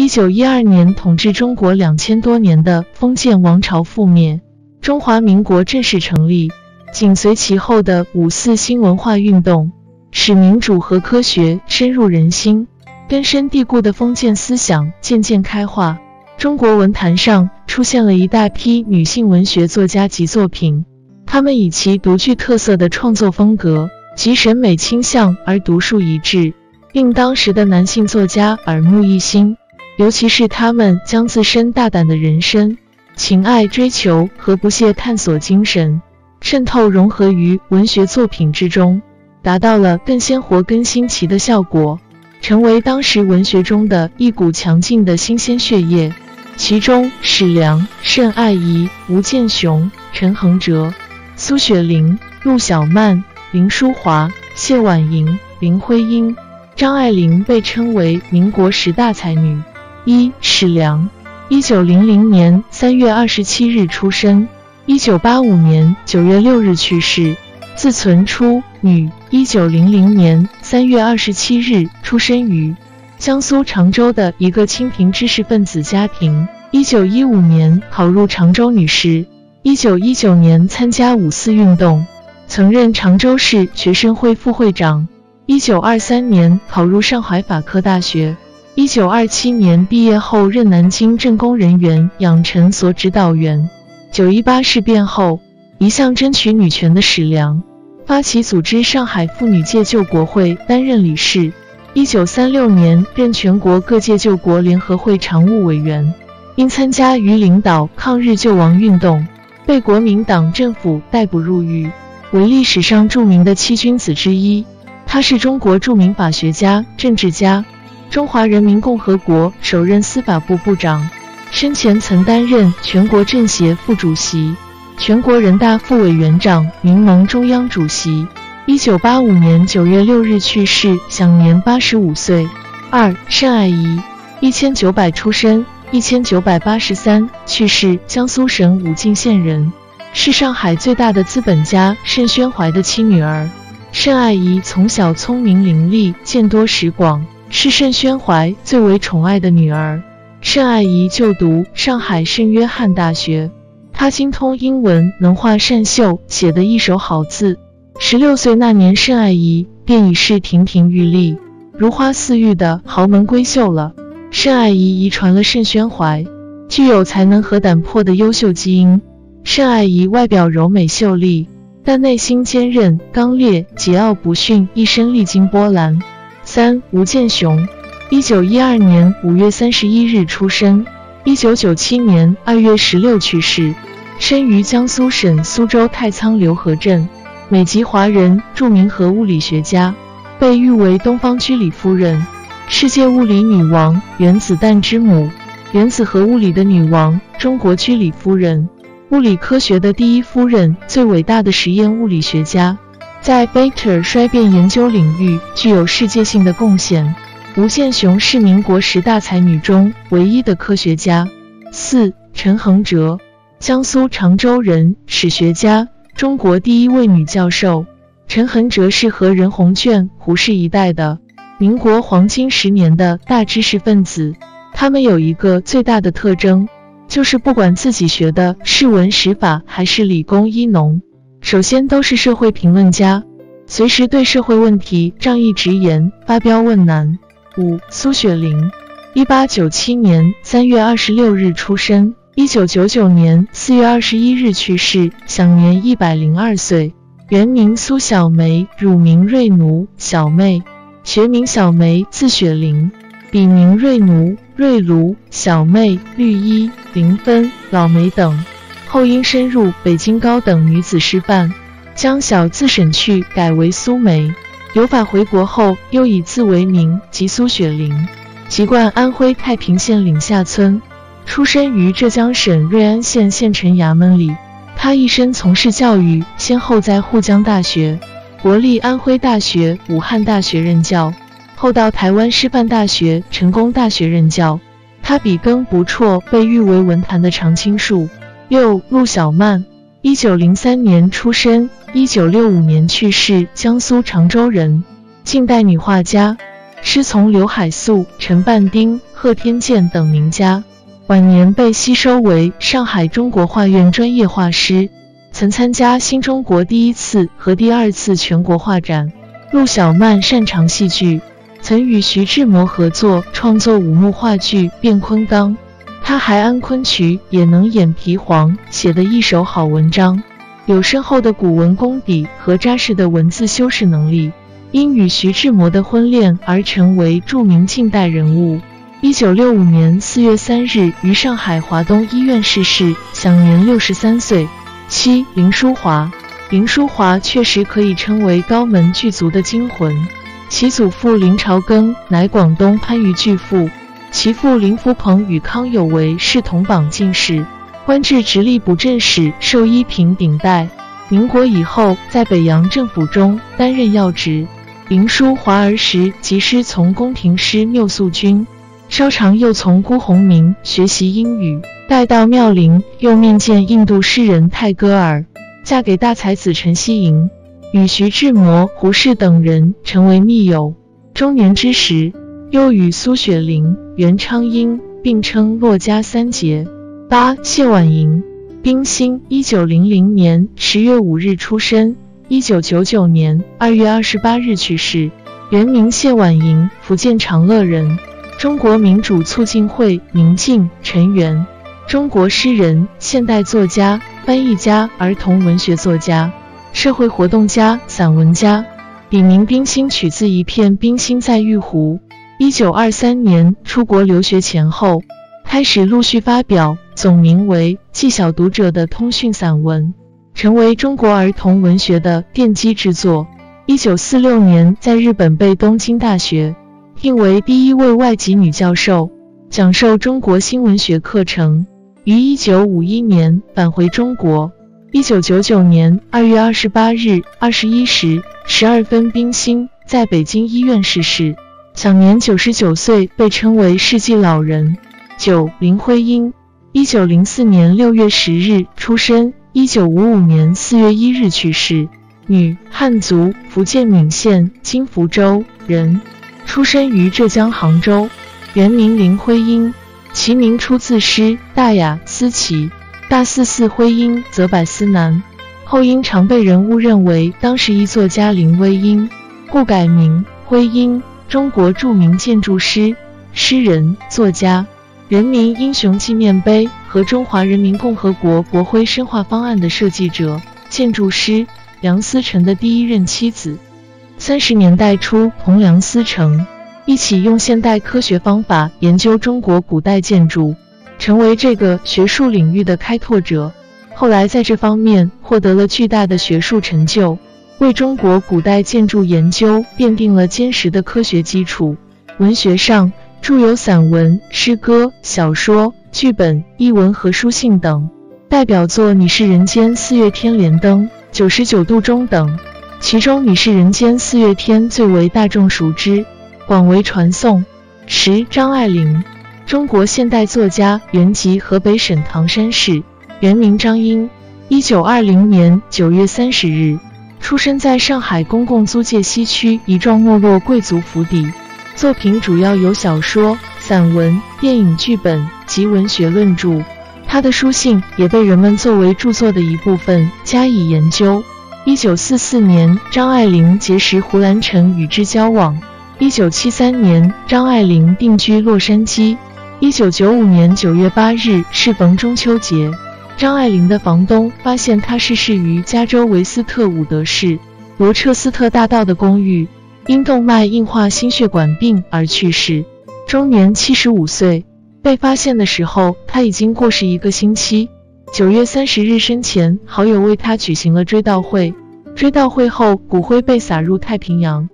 一九一二年，统治中国两千多年的封建王朝覆灭，中华民国正式成立。紧随其后的五四新文化运动，使民主和科学深入人心，根深蒂固的封建思想渐渐开化。中国文坛上出现了一大批女性文学作家及作品，她们以其独具特色的创作风格及审美倾向而独树一帜，令当时的男性作家耳目一新。尤其是他们将自身大胆的人生、情爱追求和不懈探索精神。渗透融合于文学作品之中，达到了更鲜活、更新奇的效果，成为当时文学中的一股强劲的新鲜血液。其中，史良、盛爱怡、吴健雄、陈恒哲、苏雪龄、陆小曼、林淑华、谢婉莹、林徽因、张爱玲被称为民国十大才女。一、史良，一九零零年三月二十七日出生。一九八五年九月六日去世，字存初，女，一九零零年三月二十七日出生于江苏常州的一个清贫知识分子家庭。一九一五年考入常州女师，一九一九年参加五四运动，曾任常州市学生会副会长。一九二三年考入上海法科大学，一九二七年毕业后任南京政工人员养成所指导员。九一八事变后，一向争取女权的史良，发起组织上海妇女界救国会，担任理事。一九三六年任全国各界救国联合会常务委员，因参加与领导抗日救亡运动，被国民党政府逮捕入狱，为历史上著名的七君子之一。他是中国著名法学家、政治家，中华人民共和国首任司法部部长。生前曾担任全国政协副主席、全国人大副委员长、民盟中央主席。一九八五年九月六日去世，享年八十五岁。二盛爱怡，一千九百出生，一千九百八十三去世，江苏省武进县人，是上海最大的资本家盛宣怀的亲女儿。盛爱怡从小聪明伶俐，见多识广，是盛宣怀最为宠爱的女儿。盛爱怡就读上海圣约翰大学，她精通英文，能画善绣，写得一手好字。十六岁那年，盛爱怡便已是亭亭玉立、如花似玉的豪门闺秀了。盛爱怡遗传了盛宣怀具有才能和胆魄的优秀基因。盛爱怡外表柔美秀丽，但内心坚韧刚烈、桀骜不驯，一生历经波澜。三吴健雄。一九一二年五月三十一日出生，一九九七年二月十六去世，生于江苏省苏州太仓刘河镇，美籍华人，著名核物理学家，被誉为东方居里夫人，世界物理女王，原子弹之母，原子核物理的女王，中国居里夫人，物理科学的第一夫人，最伟大的实验物理学家，在贝塔衰变研究领域具有世界性的贡献。吴健雄是民国十大才女中唯一的科学家。四陈恒哲，江苏常州人，史学家，中国第一位女教授。陈恒哲是和任鸿隽、胡适一代的民国黄金十年的大知识分子。他们有一个最大的特征，就是不管自己学的是文史法还是理工医农，首先都是社会评论家，随时对社会问题仗义直言，发飙问难。五苏雪玲，一八九七年三月二十六日出生，一九九九年四月二十一日去世，享年一百零二岁。原名苏小梅，乳名瑞奴，小妹，学名小梅，字雪玲，笔名瑞奴、瑞卢，小妹绿衣、林芬、老梅等。后因深入北京高等女子师范，将小字省去，改为苏梅。有法回国后，又以字为名，即苏雪玲，籍贯安徽太平县岭下村，出生于浙江省瑞安县县城衙门里。他一生从事教育，先后在沪江大学、国立安徽大学、武汉大学任教，后到台湾师范大学、成功大学任教。他笔耕不辍，被誉为文坛的常青树。六陆小曼。一九零三年出生，一九六五年去世，江苏常州人，近代女画家，师从刘海粟、陈半丁、贺天健等名家。晚年被吸收为上海中国画院专业画师，曾参加新中国第一次和第二次全国画展。陆小曼擅长戏剧，曾与徐志摩合作创作五幕话剧《卞昆冈》。他还安昆曲，也能演皮黄，写的一手好文章，有深厚的古文功底和扎实的文字修饰能力。因与徐志摩的婚恋而成为著名近代人物。一九六五年四月三日于上海华东医院逝世，享年六十三岁。七林淑华，林淑华确实可以称为高门巨族的精魂。其祖父林朝庚乃广东番禺巨富，其父林福鹏与康有为是同榜进士，官至直隶布政使、授一品顶戴。民国以后，在北洋政府中担任要职。林淑华儿时即师从宫廷师缪素君。稍长又从辜鸿铭学习英语，待到妙龄，又面见印度诗人泰戈尔，嫁给大才子陈希莹，与徐志摩、胡适等人成为密友。中年之时，又与苏雪玲、袁昌英并称骆家三杰。八谢婉莹，冰心，一九零零年十月五日出生，一九九九年二月二十八日去世，原名谢婉莹，福建长乐人。中国民主促进会民进成员，中国诗人、现代作家、翻译家、儿童文学作家、社会活动家、散文家。笔名冰心取自一片冰心在玉壶。一九二三年出国留学前后，开始陆续发表总名为《记小读者》的通讯散文，成为中国儿童文学的奠基之作。一九四六年在日本被东京大学。聘为第一位外籍女教授，讲授中国新闻学课程。于一九五一年返回中国。一九九九年二月二十八日二十一时十二分，冰心在北京医院逝世，享年九十九岁，被称为世纪老人。九林徽因，一九零四年六月十日出生，一九五五年四月一日去世，女，汉族，福建闽县金福州人。出生于浙江杭州，原名林徽因，其名出自诗《大雅思齐》。大四四徽因，则百思难。后因常被人误认为当时一作家林徽因，故改名徽因。中国著名建筑师、诗人、作家，人民英雄纪念碑和中华人民共和国国徽深化方案的设计者、建筑师梁思成的第一任妻子。三十年代初，同梁思成一起用现代科学方法研究中国古代建筑，成为这个学术领域的开拓者。后来在这方面获得了巨大的学术成就，为中国古代建筑研究奠定了坚实的科学基础。文学上，著有散文、诗歌、小说、剧本、译文和书信等，代表作《你是人间四月天》《莲灯》《九十九度中》等。其中，你是人间四月天最为大众熟知，广为传颂。十张爱玲，中国现代作家，原籍河北省唐山市，原名张英。一九二零年九月三十日，出生在上海公共租界西区一幢没落贵族府邸。作品主要有小说、散文、电影剧本及文学论著。他的书信也被人们作为著作的一部分加以研究。一九四四年，张爱玲结识胡兰成，与之交往。一九七三年，张爱玲定居洛杉矶。一九九五年九月八日，适逢中秋节，张爱玲的房东发现她逝世于加州维斯特伍德市罗彻斯特大道的公寓，因动脉硬化心血管病而去世，终年七十五岁。被发现的时候，他已经过世一个星期。九月三十日生前，好友为他举行了追悼会。追悼会后，骨灰被撒入太平洋。